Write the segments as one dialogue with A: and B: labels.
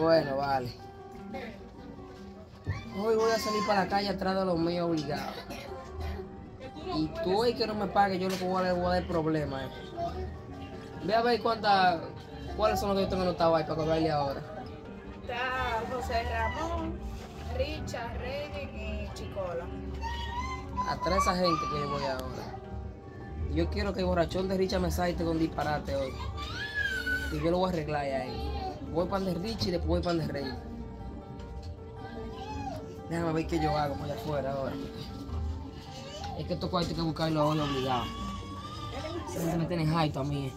A: Bueno, vale. Hoy voy a salir para la calle atrás de los míos obligado. Y tú y que no me pague, yo lo que voy a, voy a dar problema. Eh. Ve a ver cuántas, cuáles son los que yo tengo anotados ahí para cobrarle ahora.
B: Está José Ramón, Richard, Reyes y Chicola.
A: Atrás esa gente que yo voy ahora. Yo quiero que el borrachón de Richard me salte con disparate hoy. Y yo lo voy a arreglar ahí. Voy para de Richie y después voy para de Rey. Déjame ver qué yo hago por afuera ahora. Es que estos cuartos hay que buscarlo ahora obligado. Se me tienen high también.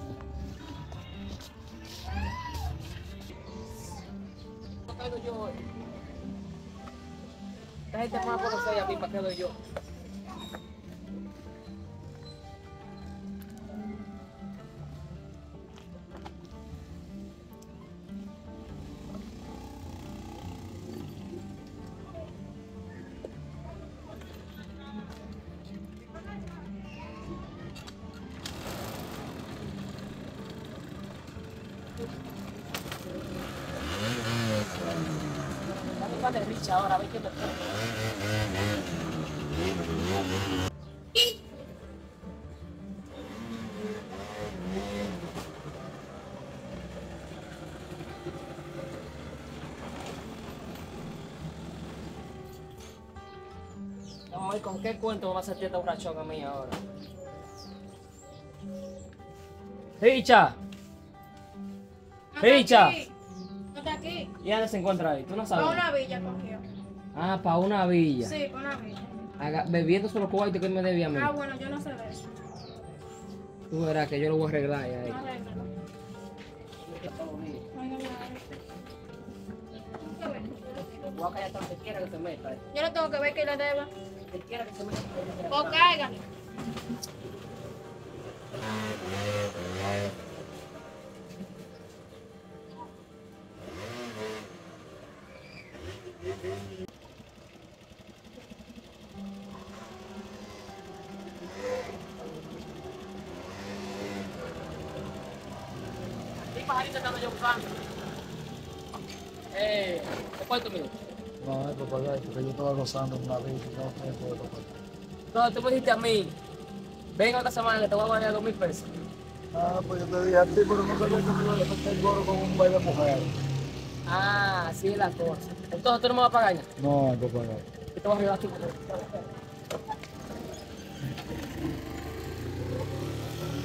A: Hoy. Esta gente más por los a mí para que doy yo. De Rich ahora, ve que me Vamos a ver con qué cuento va a sentir esta borrachón a mí ahora. ¡Richa! ¡Richa! ¿Y dónde se encuentra ahí? ¿Tú no sabes?
B: Para una villa cogió.
A: Ah, para una villa.
B: Sí, para una villa.
A: Haga, bebiendo solo cuartos que me debía a mí.
B: Ah, bueno, yo no sé de eso.
A: Tú verás que yo lo voy a arreglar ahí.
B: Arréglalo.
A: Voy a callar tanto quiera que se meta.
B: Yo no tengo que ver que le deba.
A: Que quiera que se meta.
B: O caiga.
A: ¿Qué pajarito estaba yo buscando? Eh, ¿cuánto minutos?
C: No, es porque yo estaba gozando una vez y no me puedo
A: No, tú me dijiste a mí, ven otra semana que te voy a ganar dos mil pesos.
C: Ah, pues yo te dije a ti, pero no sabía que me iba a dejar el gorro con un baile de mujer.
A: Ah, así es la cosa. Entonces tú no me vas a pagar ya.
C: No, que pagar.
A: Yo te voy a arreglar tú.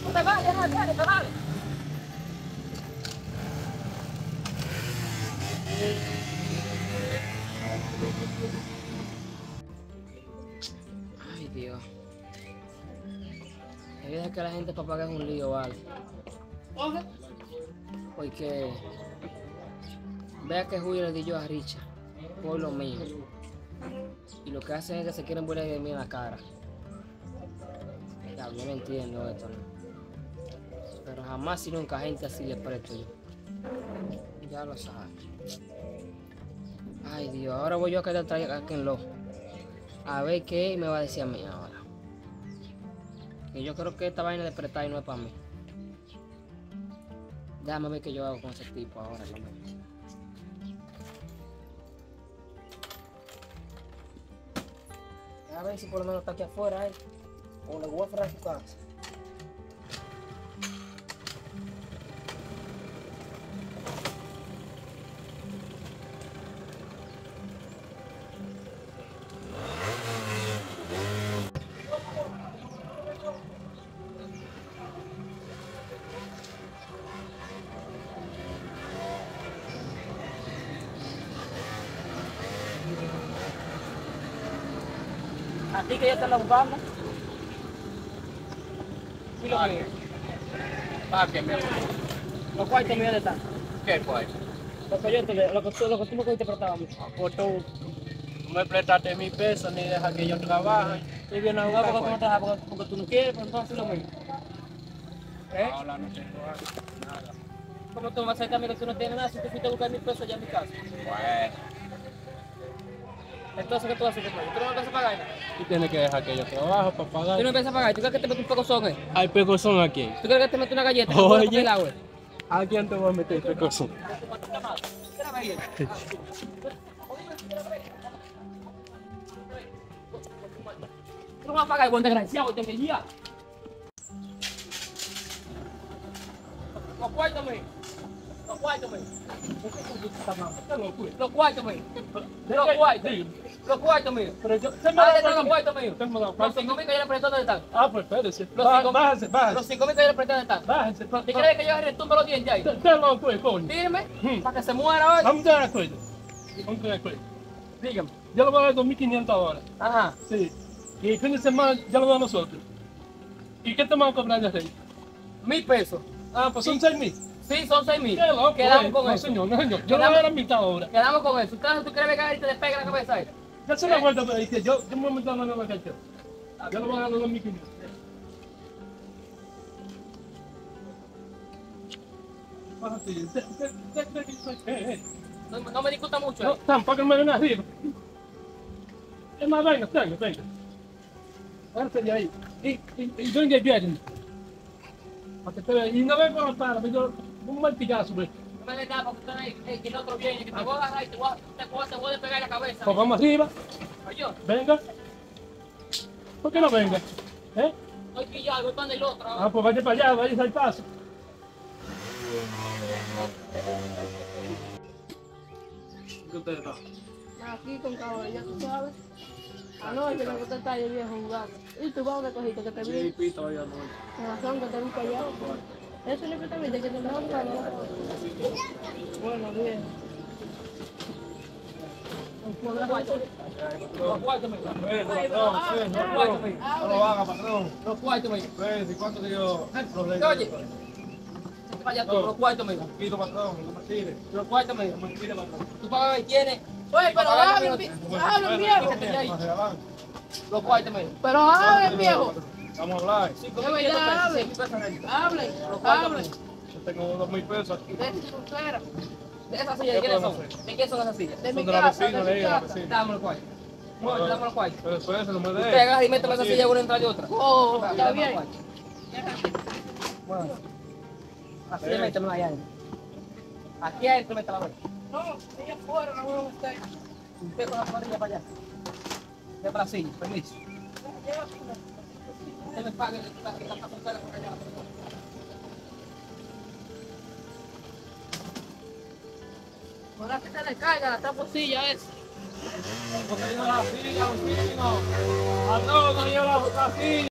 A: No te vayas, dale, dale, dale. Ay, Dios. Hay veces que la gente para pagar es un lío, vale. Porque vea que Julio le di yo a Richard por lo mío. Y lo que hacen es que se quieren burlar de mí en la cara. Ya, yo no entiendo esto, ¿no? Pero jamás y nunca gente así le presto yo. Ya lo sabes. Ay Dios, ahora voy yo a quedar aquí en lo. A ver qué me va a decir a mí ahora. Que yo creo que esta vaina de prestar no es para mí. Déjame ver qué yo hago con ese tipo ahora. A ver si por lo menos está aquí afuera, eh. O le voy a cerrar su casa. ¿A ti que ya la buscando? Sí, lo mío.
D: ¿Para qué me
A: Los cuartos de están.
D: ¿Qué fue?
A: Lo que yo te, lo que tú, lo que tú me cogiste prestado a mí.
D: Pues tú no me prestaste mi peso ni deja que yo trabaje.
A: Y bien, no,
D: ¿Qué
A: porque tú no trabajas, porque, porque tú no quieres, pero entonces lo mismo. ¿Eh?
D: Ahora no tengo nada.
A: ¿Cómo tú me vas a a mí que tú no tienes nada si tú fuiste a buscar mil pesos allá en mi casa?
D: Bueno,
A: Entonces, ¿qué tú haces después? ¿Tú no me empiezas a pagar?
D: tú tienes que dejar que yo trabaje para
A: ¿Tú no
D: pagar.
A: empiezas a pagar? ¿Tú crees que te metes un poco son, eh?
D: ¿Hay pecozón aquí?
A: ¿Tú crees que te metes una galleta?
D: Oye.
A: ¿Tú el agua?
D: ¿A quién te voy a meter esta cosa?
E: No vas a pagar, buen desgraciado, te quería. Los cuartos, me. Los cuartos, me. Los cuartos, me. Los cuartos. Los cuartos, me.
D: Pero yo,
E: ¿Dónde están los cuartos, me?
D: Usted me da
E: Los cinco mil que yo le presté, ¿dónde están?
D: Ah, pues espérese.
E: Los cinco-
D: Bájese,
E: Los
D: bájese.
E: cinco mil que yo le presté, ¿dónde están?
D: Bájese.
E: ¿Te crees que yo retumbe los dientes ahí?
D: Usted no fue, coño.
E: Dime,
D: Hmm.
E: para que se muera hoy.
D: Vamos a acuerdo. Vamos a acuerdo.
E: Dígame.
D: Yo le voy a dar 2.500 ahora.
E: Ajá.
D: Sí. Y el fin de semana ya lo damos nosotros. ¿Y qué te vamos a cobrar de rey?
E: Mil pesos.
D: Ah, pues son 6.000.
E: Sí, son seis mil.
D: ¿Qué loco?
E: Quedamos
D: eh?
E: con
D: no,
E: eso.
D: señor, no, señor. Yo le voy a la mitad ahora.
E: Quedamos con eso. ¿Usted tú crees que ahí te despega la cabeza ahí?
D: Ya se la vuelta, pero dice, yo, yo me voy a meter la mano en la cartera. Yo le voy a dar los 2.500. Bájate. Usted- usted- usted cree que soy- eh, eh.
E: No, no me discuta mucho.
D: No,
E: eh.
D: tampoco me ven arriba. Es más, venga, venga, venga. Párate de ahí. Y, y, y venga el viernes. Para que te vea. Y no vengo a matar, me dio un martillazo, pues.
E: No me des nada porque usted ahí, eh, que el otro viene, que te voy a agarrar y te voy a, te voy a, te voy a despegar la cabeza.
D: Pues vamos arriba, venga. ¿Por qué no venga? ¿Eh?
E: estoy pillado, estoy en el otro.
D: Ah, pues vaya para allá, vaya al paso. ¿Qué usted está?
B: Aquí con ya tú sabes. Anoche me gusta estar ahí viejo jugando. ¿Y tú vas que cogiste que te vi?
D: pito ahí.
B: Con razón que te vi para allá. Eso es lo que te te andaba buscando. Bueno, bien.
E: Los cuartos, me.
F: Eh, eh. No lo haga, patrón.
E: Los cuartos, me.
F: Eh, ¿y cuánto yo los
E: Oye, vaya tú, los cuartos, me.
F: Patrón, no me.
E: Los cuartos, me.
F: No me patrón.
E: Tú pagas ahí, tienes.
B: Oye, pero hablen, hablen viejo.
E: Los cuartos, me.
B: Pero hablen viejo.
F: Vamos a hablar.
E: Mil pesos renta.
B: Hablen, hablen.
E: me.
F: Yo tengo dos mil pesos aquí.
B: De pulsera.
E: ¿De esas sillas de quiénes son? ¿De quién son esas sillas?
B: De mi
F: la
B: casa,
F: vecina,
B: de mi
F: la
B: casa.
E: los cuartos. Bueno, dame los cuartos.
F: Pero después no me
E: Usted agarra y mete esa silla una detrás de otra.
B: Oh, está bien.
E: cuartos. Así de métemela allá. Aquí adentro métela. güey.
B: No, ella fuera, no me gusta.
E: Usted con la parrilla para allá. De Brasil, permiso. Usted la pulsera por
B: que se le caiga la taposilla esa.
F: Porque la. A todos, yo la silla.